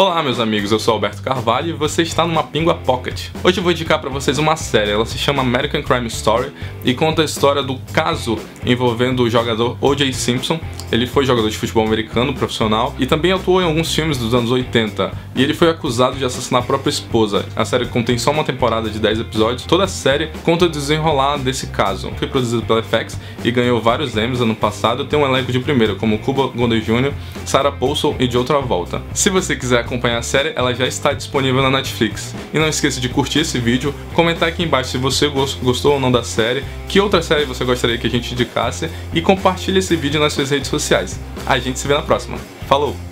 Olá meus amigos, eu sou Alberto Carvalho e você está no Mapingua Pocket. Hoje eu vou indicar para vocês uma série, ela se chama American Crime Story e conta a história do caso envolvendo o jogador O.J. Simpson. Ele foi jogador de futebol americano profissional e também atuou em alguns filmes dos anos 80 e ele foi acusado de assassinar a própria esposa. A série contém só uma temporada de 10 episódios. Toda a série conta o desenrolar desse caso. Foi produzido pela FX e ganhou vários Emmys ano passado. Tem um elenco de primeira como Cuba Gooding Jr., Sarah Paulson e de outra volta. Se você quiser acompanhar a série, ela já está disponível na Netflix. E não esqueça de curtir esse vídeo, comentar aqui embaixo se você gostou ou não da série, que outra série você gostaria que a gente indicasse e compartilhe esse vídeo nas suas redes sociais. A gente se vê na próxima. Falou!